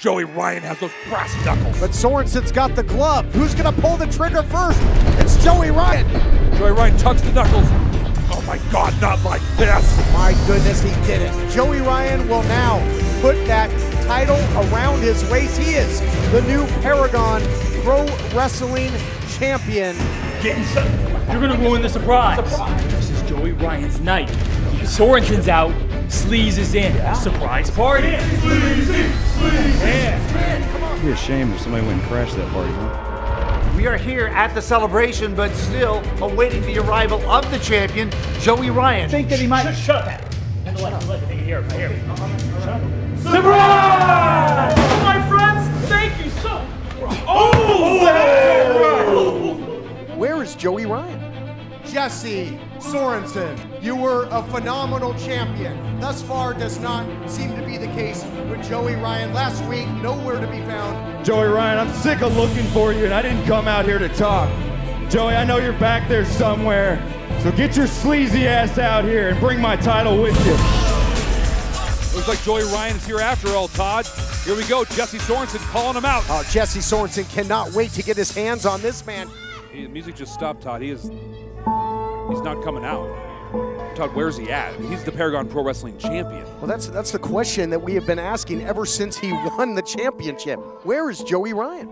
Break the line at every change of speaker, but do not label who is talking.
Joey Ryan has those brass knuckles.
But Sorensen's got the glove. Who's going to pull the trigger first? It's Joey Ryan.
Joey Ryan tucks the knuckles. Oh my God, not like this.
My goodness, he did it. Joey Ryan will now put that title around his waist. He is the new Paragon Pro Wrestling Champion.
Getting some. You're gonna ruin the surprise. This is Joey Ryan's night. Sorensen's out. Sleaze is in. Surprise party.
Sleazy, sleazy. It'd be a shame if somebody went and crashed that party, huh?
We are here at the celebration, but still awaiting the arrival of the champion, Joey Ryan.
Think that he might. Shut up. Shut up. Let me hear. Hear. Surprise! My friends, thank you so. Oh! oh! oh!
Where is Joey Ryan? Jessy Sorensen, you were a phenomenal champion. Thus far, does not seem to be the case with Joey Ryan. Last week, nowhere to be found.
Joey Ryan, I'm sick of looking for you, and I didn't come out here to talk. Joey, I know you're back there somewhere, so get your sleazy ass out here and bring my title with you.
Looks like Joey Ryan is here after all, Todd. Here we go. Jessy Sorensen calling him out.
Oh, Jessy Sorensen cannot wait to get his hands on this man.
Hey, the music just stopped, Todd. He is. He's not coming out. Todd, where's he at? He's the Paragon Pro Wrestling Champion.
Well, that's that's the question that we have been asking ever since he won the championship. Where is Joey Ryan?